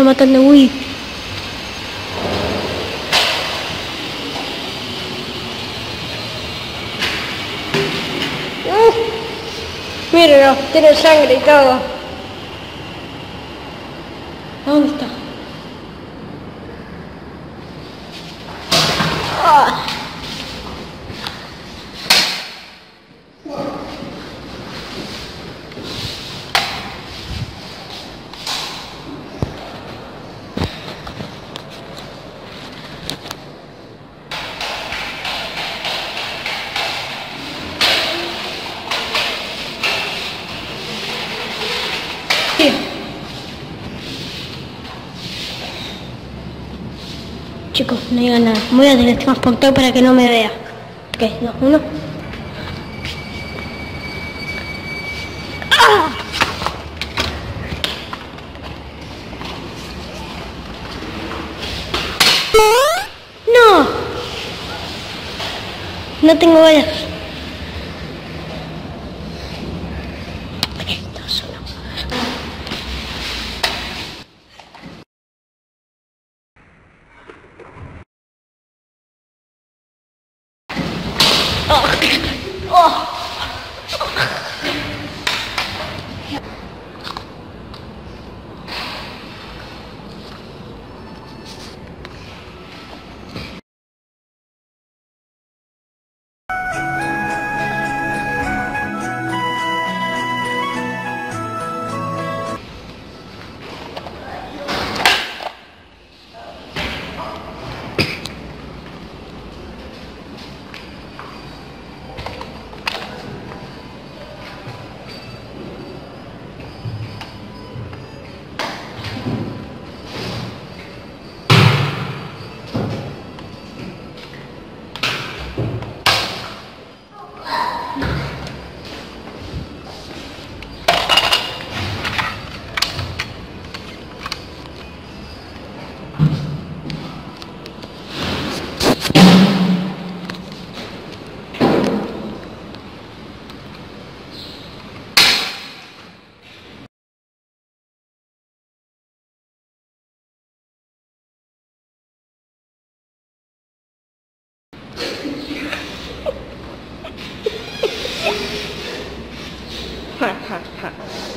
está matando Wii. Uh, Mírenlo, tiene sangre y todo. ¿Dónde está? Ah. Chicos, no digan nada. Voy a teletransportar para que no me vea. Ok, no, uno. ¡Ah! ¡No! No tengo balas. 와. Ha, ha, ha.